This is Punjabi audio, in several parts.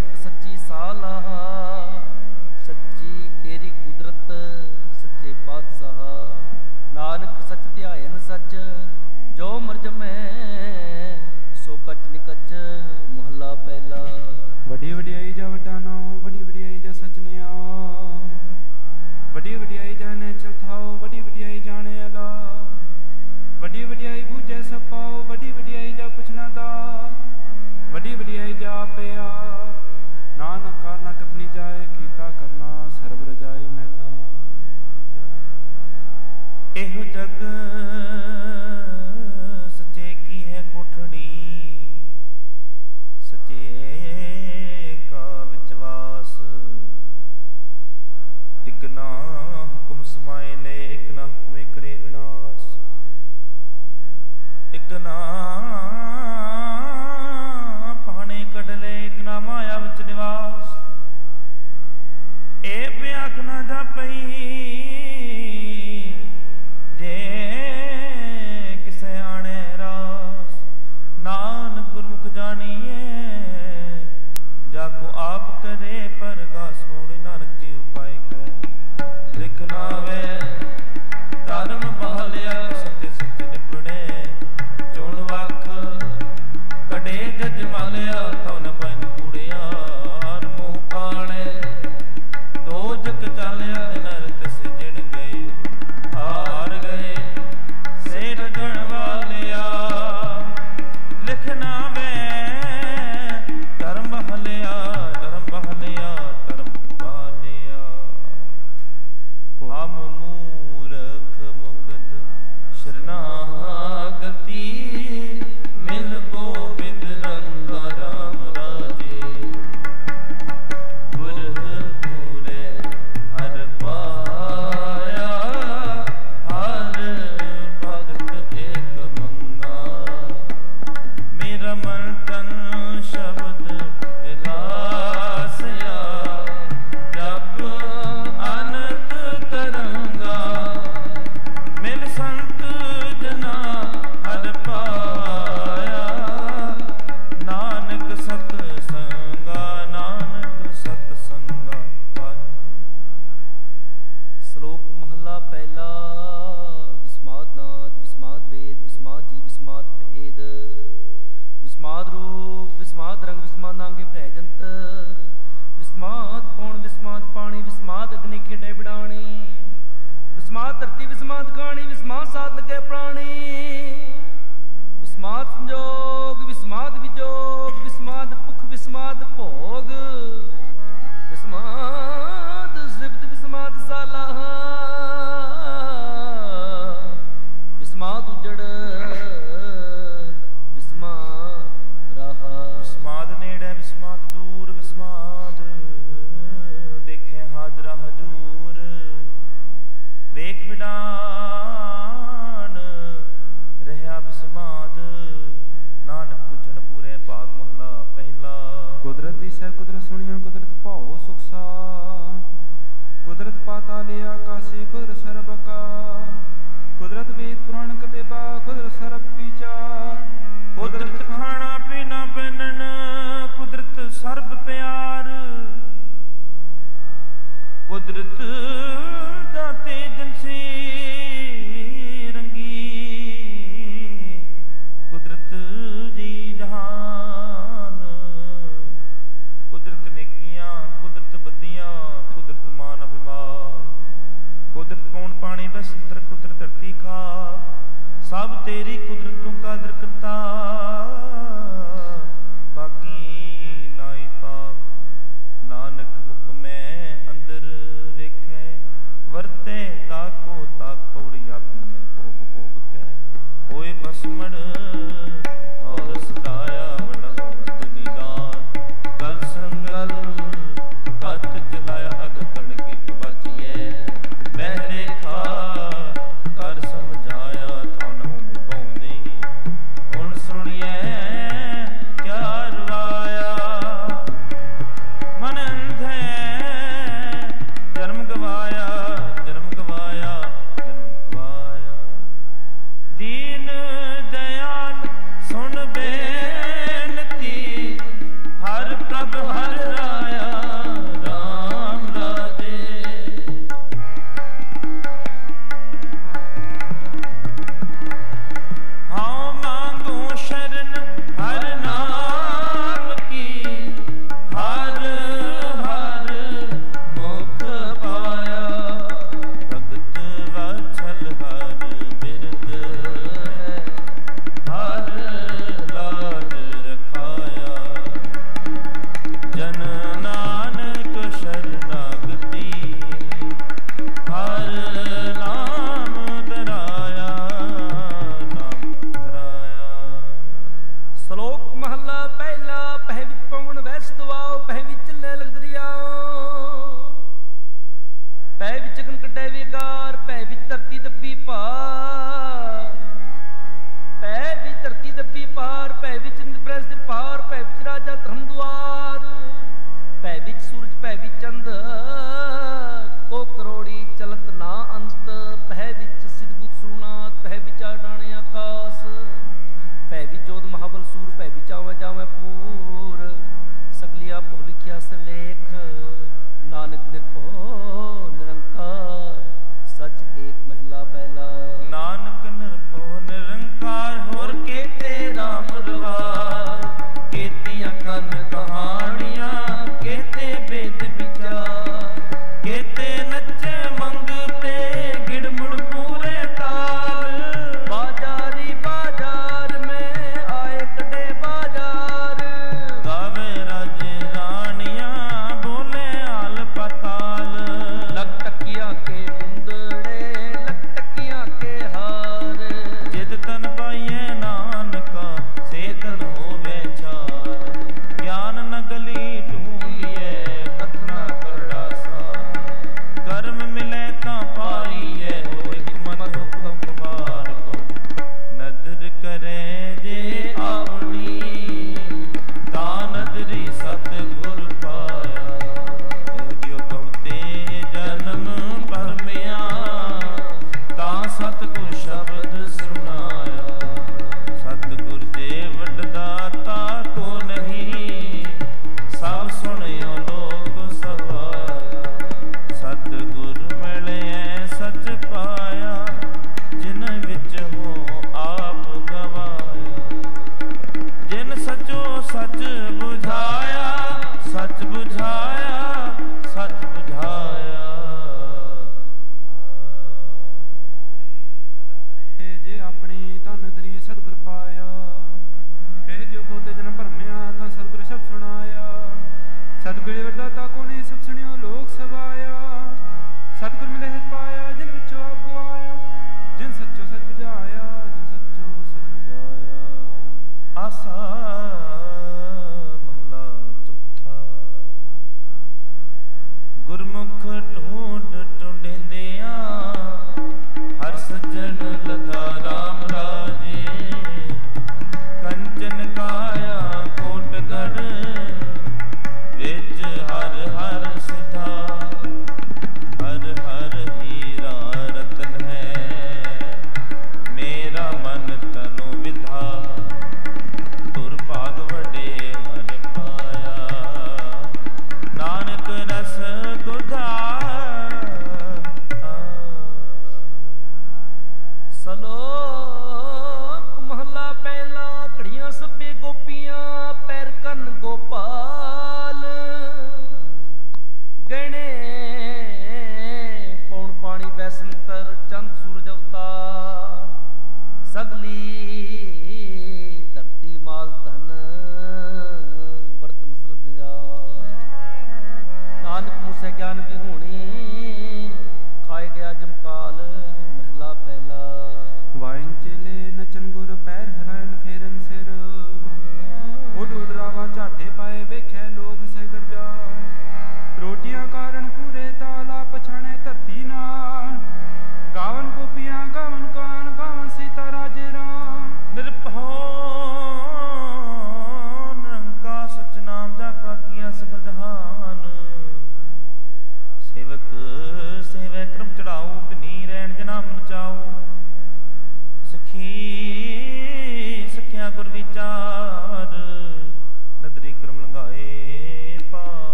ਤੇਰੀ ਸਿਫਤ ਸੱਚੀ ਸਾਲਾਹ ਸੱਚੀ ਤੇਰੀ ਕੁਦਰਤ, ਸੱਚੇ ਪਾਤਸ਼ਾਹ। ਨਾਨਕ ਸੱਚ ਧਿਆਇਨ ਸੱਚ, ਜੋ ਮਰਜ ਮੈਂ, ਸੋ ਕਚ ਨਿਕਚ ਮੁਹੱਲਾ ਪਹਿਲਾ। ਵੱਡੀ ਵਡਿਆਈ ਜਾ ਵੱਡਾ ਨਾਮ ਵੱਡੀ ਵਡਿਆਈ ਜਾ ਸਚਨਿਆ ਵੱਡੀ ਵਡਿਆਈ ਜਾਣੇ ਚਲਥਾਓ ਵੱਡੀ ਵਡਿਆਈ ਜਾਣੇ ਅਲਾ। ਵੱਡੀ ਵਡਿਆਈ ਬੂਝੇ ਸਭ ਪਾਓ ਵੱਡੀ ਵਡਿਆਈ ਜਾ ਪੁੱਛਣਾ ਦਾ। ਵੱਡੀ ਵਡਿਆਈ ਜਾ ਪਿਆ ਨਾਨਕ ਕਰਨਾ ਕਥਨੀ ਜਾਏ, ਕੀਤਾ ਕਰਨਾ ਸਰਬ ਰਜਾਏ ਮਹਿਲਾ ਇਹੋ ਜਗ ਸੱਚੇ ਕੀ ਹੈ ਕੋਠੜੀ? ਜਜ ਮਾਲਿਆ ਧਰਤੀ ਵਿਸਮਾਦ ਕਾਣੀ ਵਿਸਮਾਦ ਸਾਥ ਲੱਗੇ ਪ੍ਰਾਣੀ। ਵਿਸਮਾਦ ਸੰਜੋਗ ਵਿਸਮਾਦ ਵਿਜੋਗ ਵਿਸਮਾਦ ਭੁਖ ਵਿਸਮਾਦ ਭੋਗ। ਵਿਸਮਾਦ ਸਿਫਤ ਵਿਸਮਾਦ ਸਾਲਾਹ। ਕੁਦਰਤ ਦੀ ਕੁਦਰਤ ਸੁਣਿਆ, ਕੁਦਰਤ ਭਾਉ ਸੁਖਸਾ ਕੁਦਰਤ ਪਾਤਾਲੇ ਆਕਾਸੀ ਕੁਦਰਤ ਸਰਬ ਕਾ। ਕੁਦਰਤ ਵੇਦ ਪੁਰਾਣ ਕਤੇਬਾ, ਕੁਦਰਤ ਸਰਬ ਪੀਚਾ ਕੁਦਰਤ ਖਾਣਾ ਪੀਣਾ ਪਹਿਨਣ ਕੁਦਰਤ ਸਰਬ ਪਿਆਰ। ਕੁਦਰਤ ਜਾਤੇ ਜਨਸੀ ਰੰਗੀ ਬਸਤਰ ਕੁਦਰਤ ਧਰਤੀ ਖਾ, ਸਭ ਤੇਰੀ ਕੁਦਰਤ ਤੂੰ ਕਾਦਰ ਕਰਤਾ। ਬਾਕੀ ਨਾਈ ਪਾਕ ਨਾਨਕ ਹੁਕਮੈ ਅੰਦਰ ਵੇਖੈ। ਵਰਤੇ ਤਾਕੋ ਤਾਕ ਪੌੜੀ ਆਪਨੇ ਭੋਗ ਭੋਗ ਕੈ। ਹੋਏ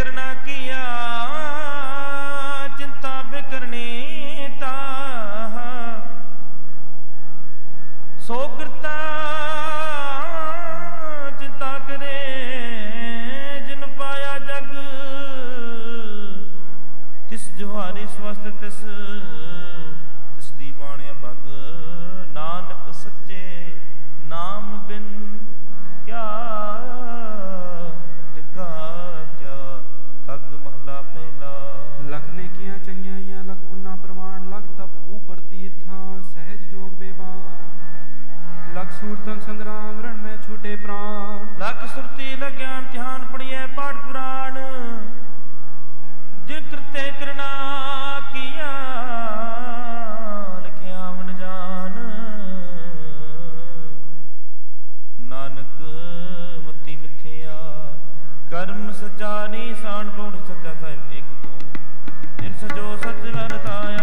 ਕਰਨਾ ਕੀਆ, ਚਿੰਤਾ ਫਿਕਰ ਨੇ ਤਾਹਾ ਸੋ ਕਰਤਾ ਚਿੰਤਾ ਕਰੇ, ਜਿਨ ਪਾਇਆ ਜਗ, ਤਿਸ ਜੁਹਾਰੀ ਸਵਸਤ ਤਿਸ ਤੀਰਥਾਂ ਸਹਿਜ ਜੋਗ ਬੇਬਾਨ ਲਖ ਸੂਰਤਨ ਸੰਗਰਾਮ ਰਣ ਮੈਂ ਛੂਟੇ ਪ੍ਰਾਣ ਲਖ ਸੁਰਤੀ ਲਗਿਆਨ ਧਿਆਨ ਪੜੀਐ ਪਾਠ ਪੁਰਾਣ ਜਿਨ ਕਰਤੇ ਕਰਨਾ ਕੀਆ ਲਖਿਆ ਮਨ ਜਾਨ ਨਾਨਕ ਮਤੀ ਮਿਥਿਆ ਕਰਮ ਸਚਾ ਨੀ ਸਾਨ ਪਉਣ ਸੱਚਾ ਸਾਹਿਬ ਇੱਕ ਤੂੰ ਜਿਨ ਸਜੋ ਸਚ ਵਰਤਾਇਆ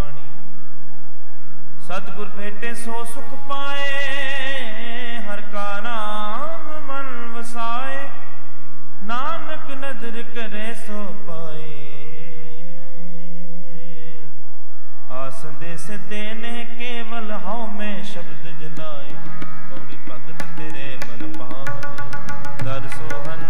ਬਾਣੀ ਸਤਿਗੁਰ ਭੇਟੇ ਸੋ ਸੁਖ ਪਾਏ, ਹਰ ਕਾ ਨਾਮ ਮਨ ਵਸਾਏ, ਨਾਨਕ ਨਦਰ ਕਰੇ ਸੋ ਪਾਏ। ਸੰਦੇਸ ਤੇ ਨੇ ਕੇਵਲ ਹਉ ਮੈਂ ਸ਼ਬਦ ਜਲਾਏ ਪੌੜੀ ਭਗਤ ਤੇਰੇ ਮਨ ਭਾਵ ਦਰ ਸੋਹਨ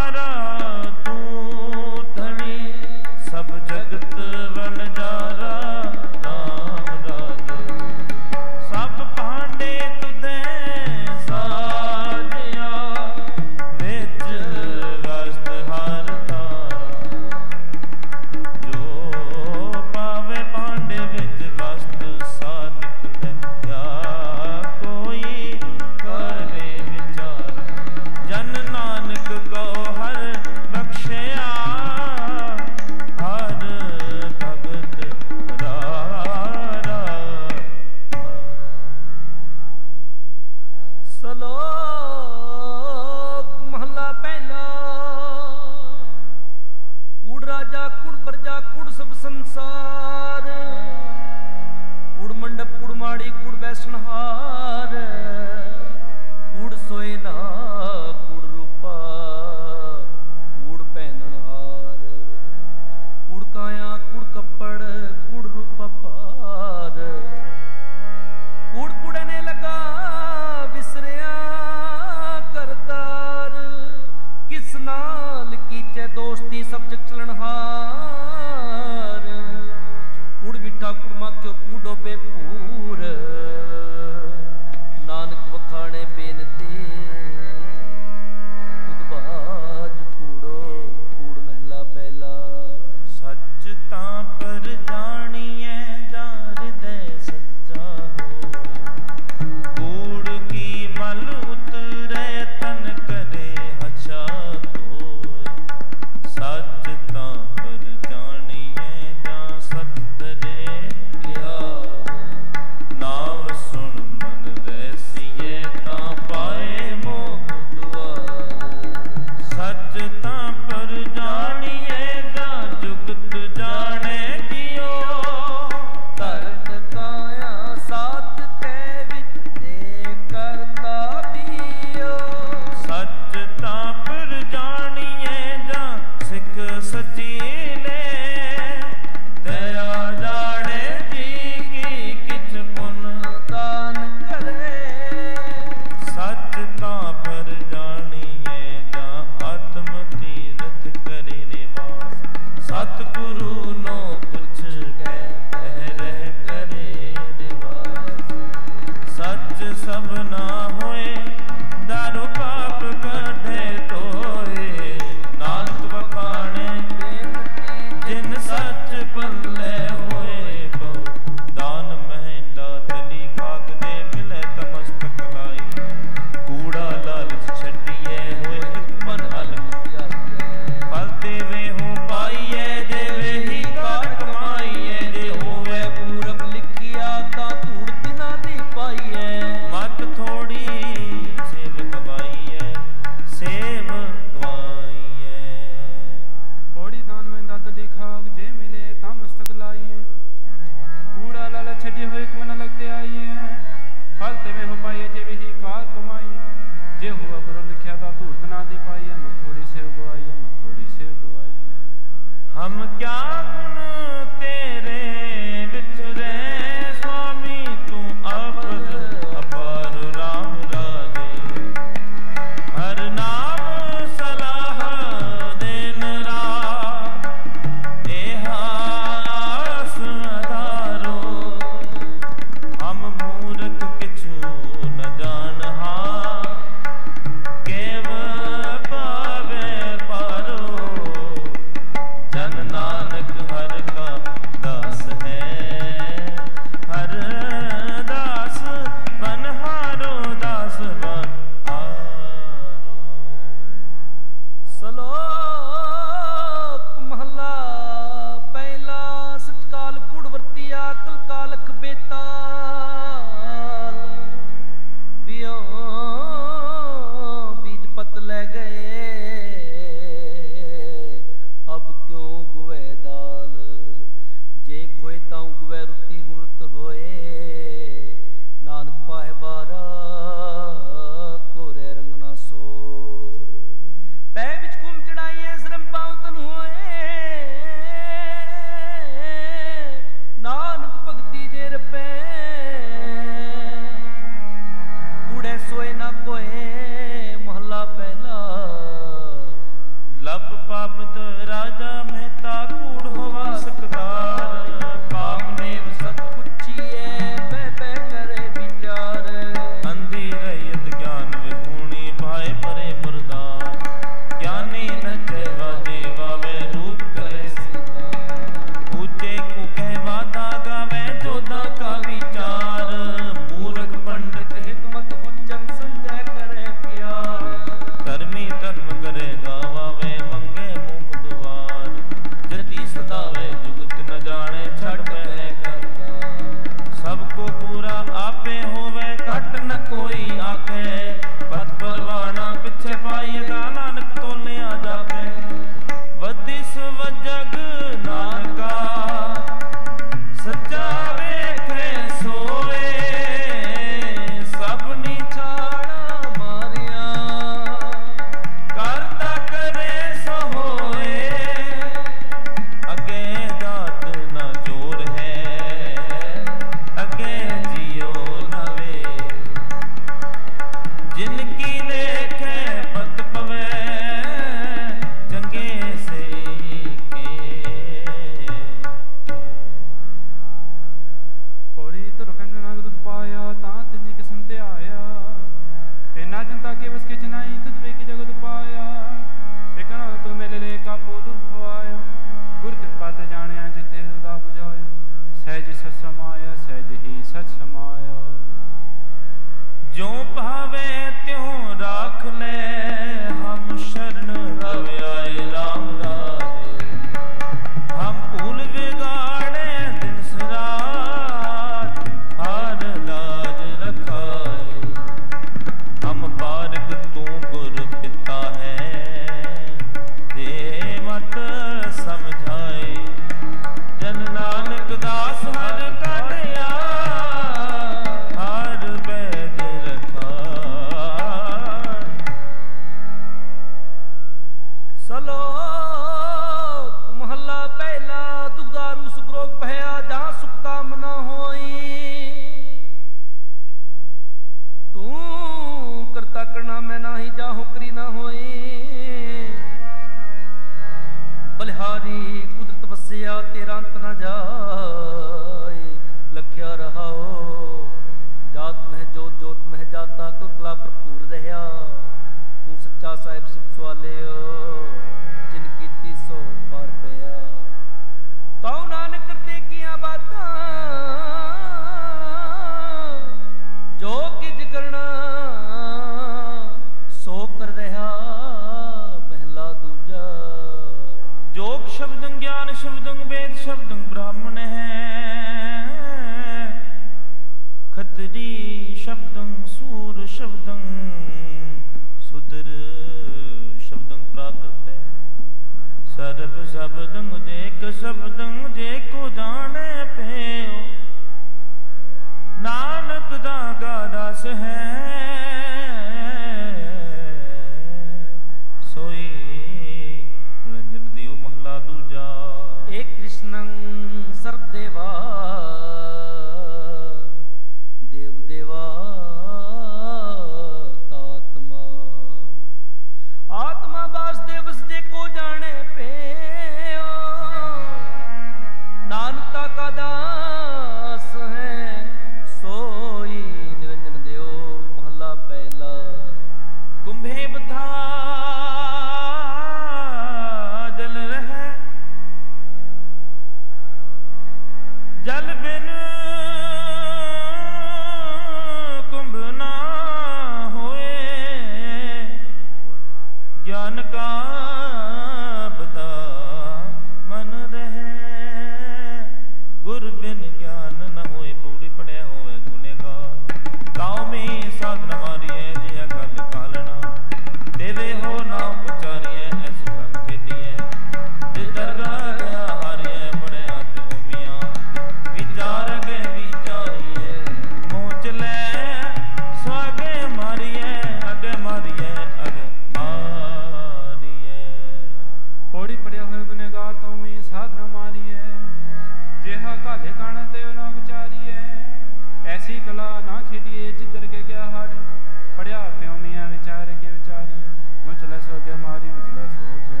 ਮੁਚਲੇ ਸੋ ਕੇ ਮਾਰੀ ਮੁਚਲੇ ਸੋ ਕੇ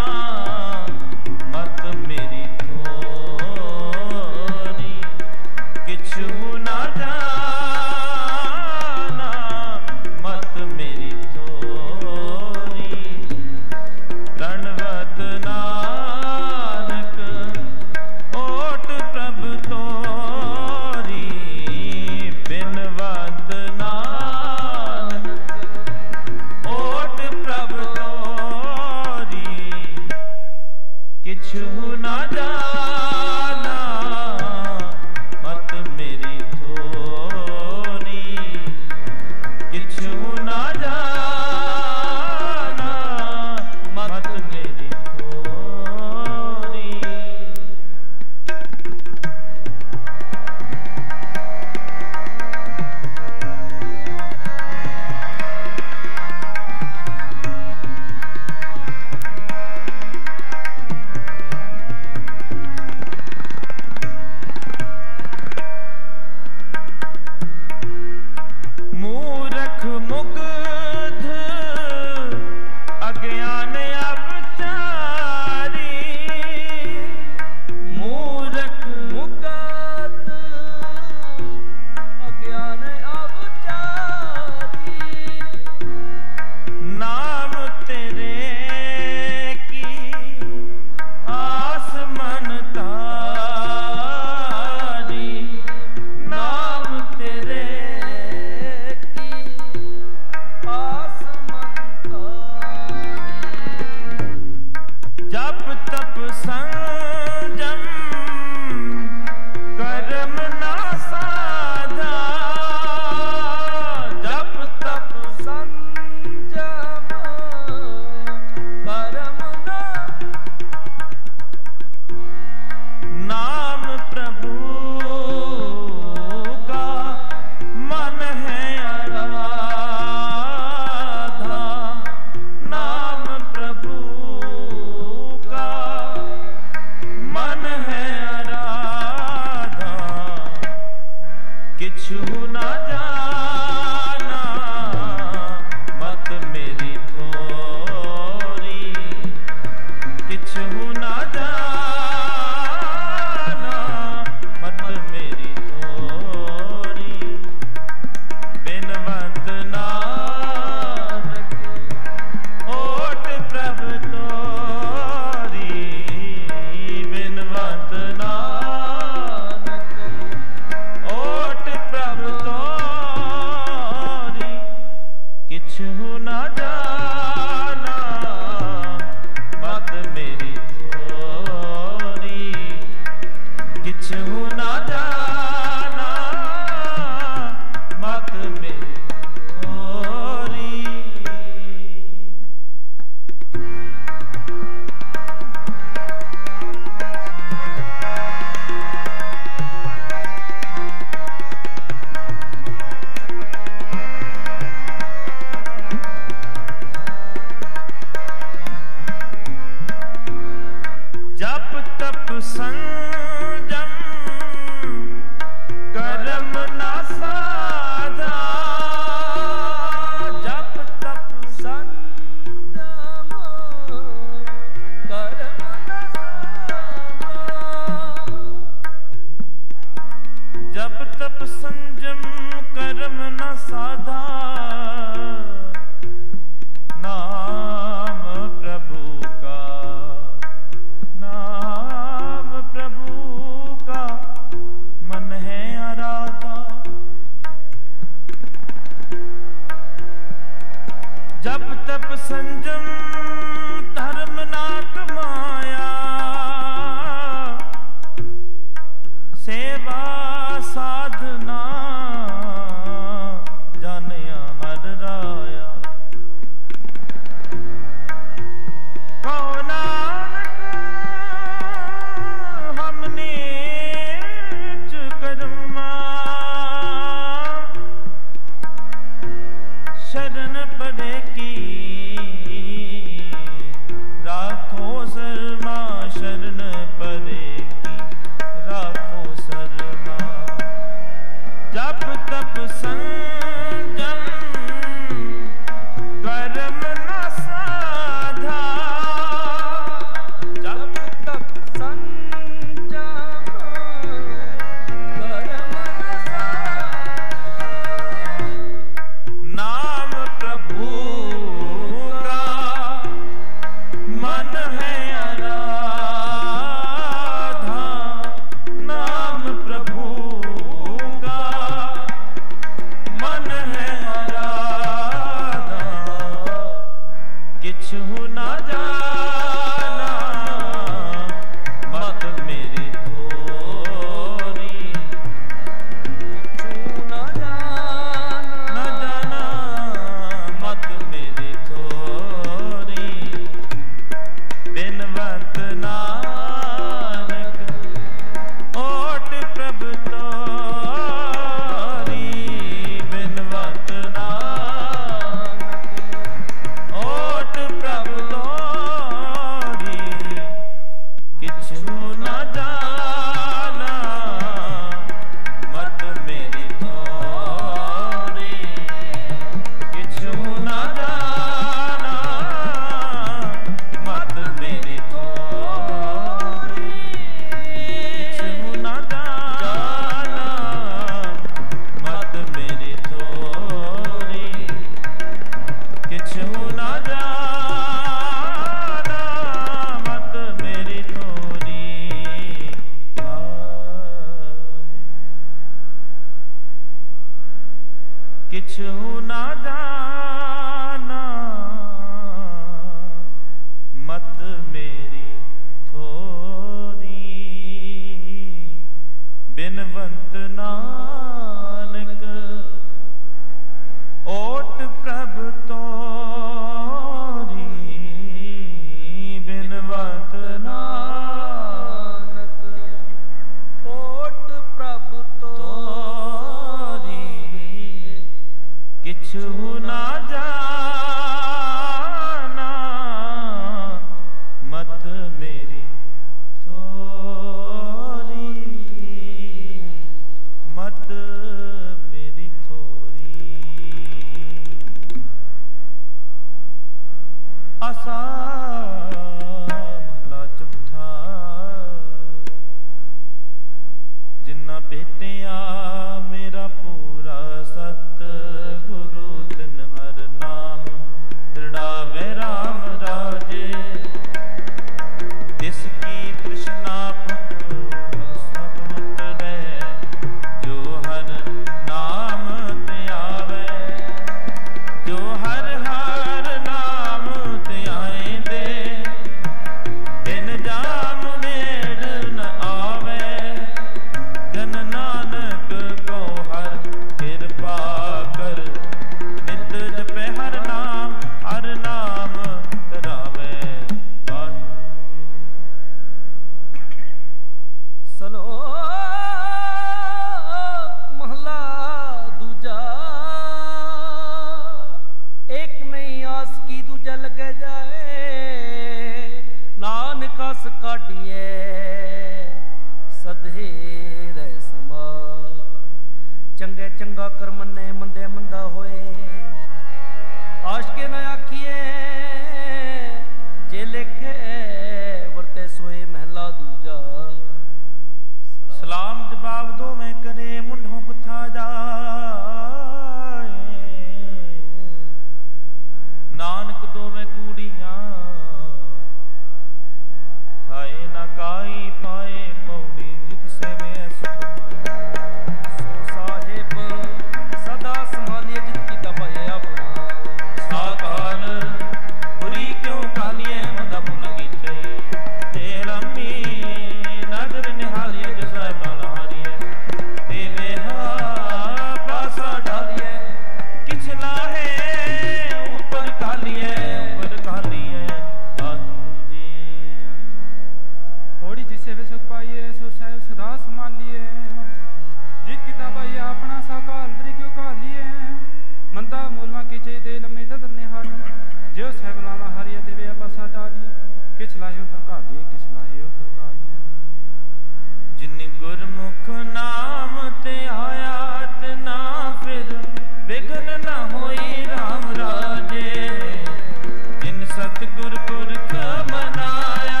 ਸਤਿਗੁਰ ਪੁਰਖ ਮਨਾਇਆ।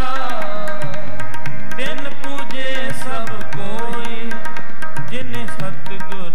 ਤਿਨ ਪੂਜੇ ਸਭ ਕੋਈ ਜਿਨ ਸਤਿਗੁਰ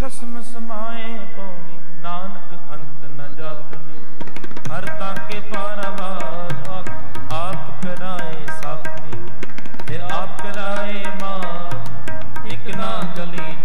ਖਸਮ ਸਮਾਏ ਪਉਣੀ, ਨਾਨਕ ਅੰਤ ਨ ਜਾਪਨੀ ਹਰ ਤਾਕੇ ਆਪ ਕਰਾਏ ਸਾਥੀ। ਆਪ ਕਰਾਏ ਮਾਂ, ਇਕ ਨਾ ਗਲੀ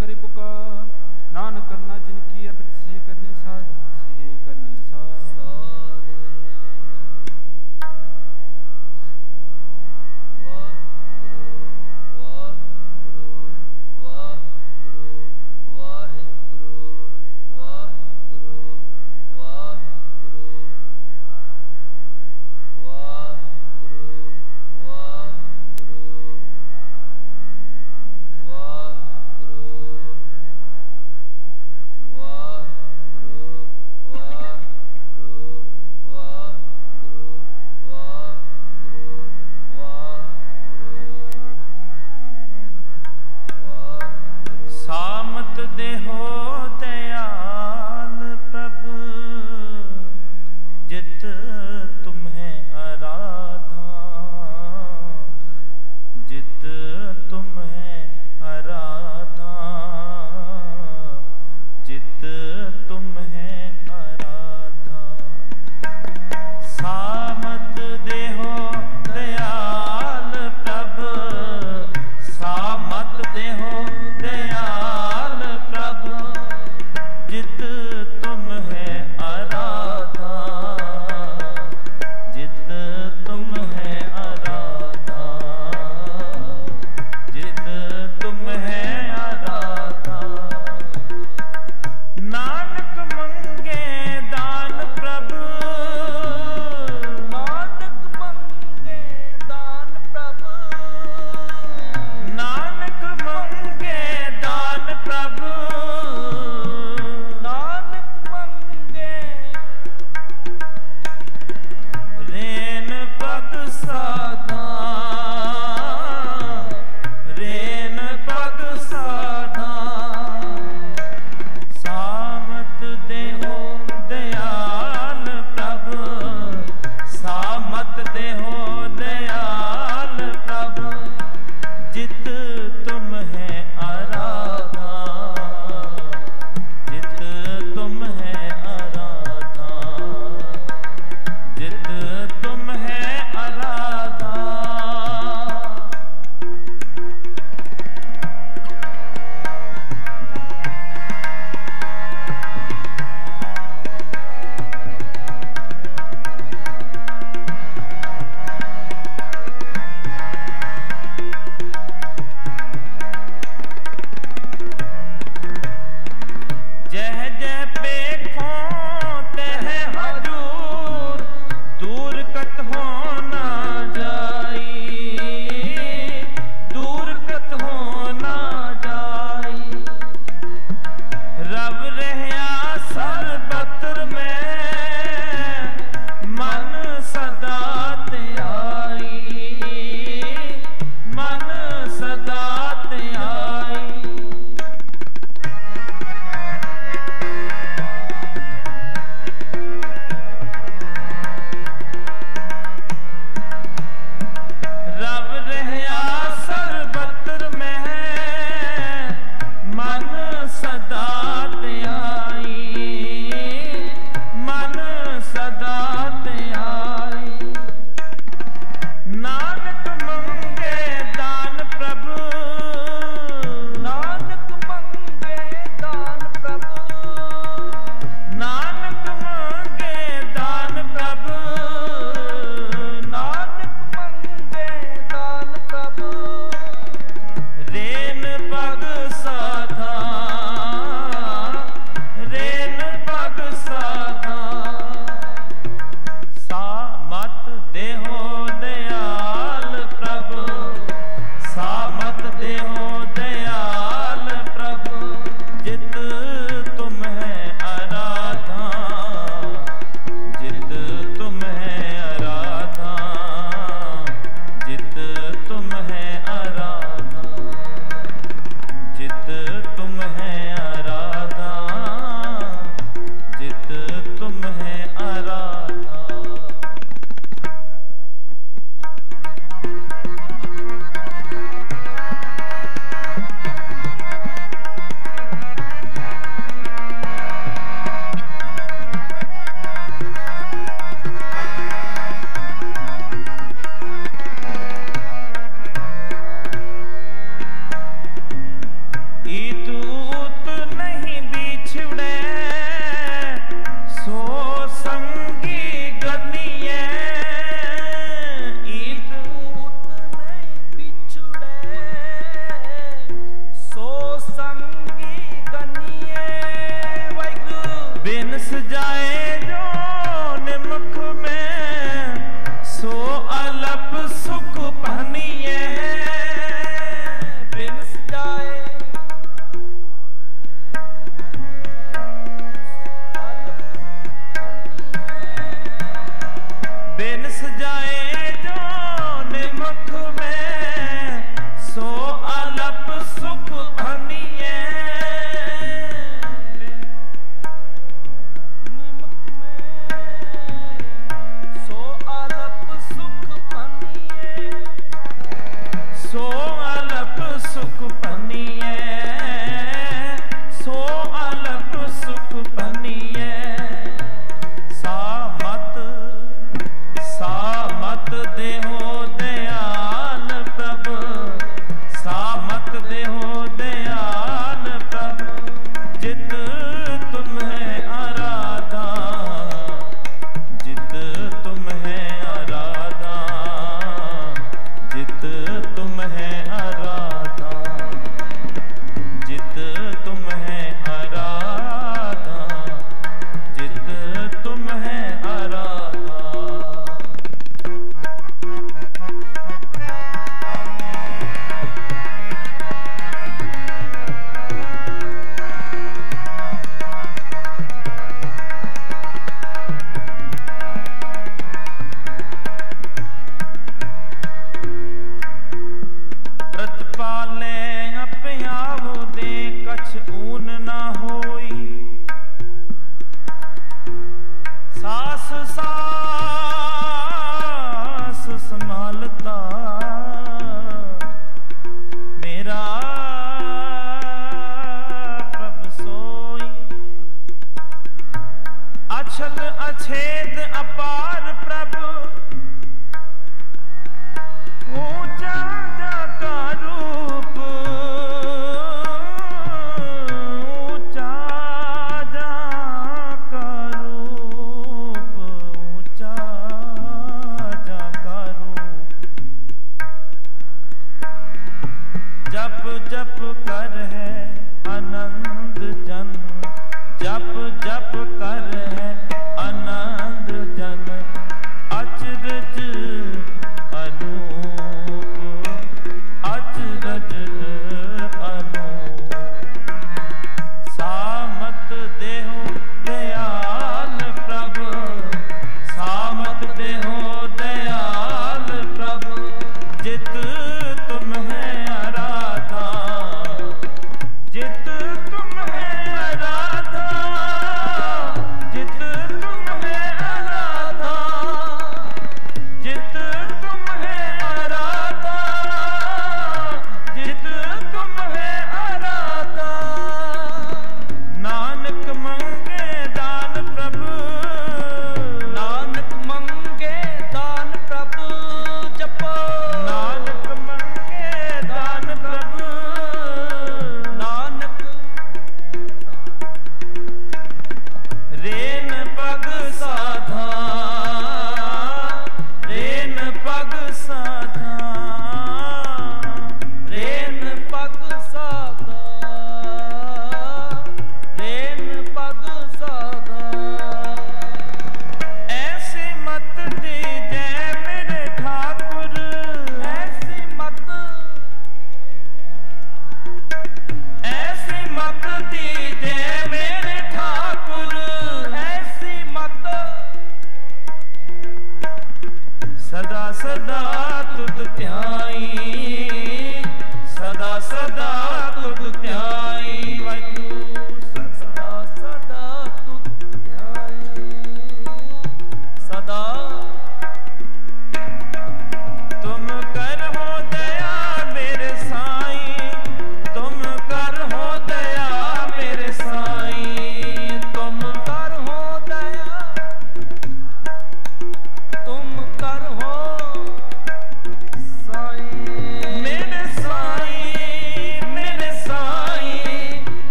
ਕਰੇ ਪੁਕਾਰ। ਨਾਨਕ ਕਰਨਾ ਜਿਨ ਕੀ ਅਪ੍ਰਿਤ ਸੇ ਕਰਨੀ ਸਾਰ।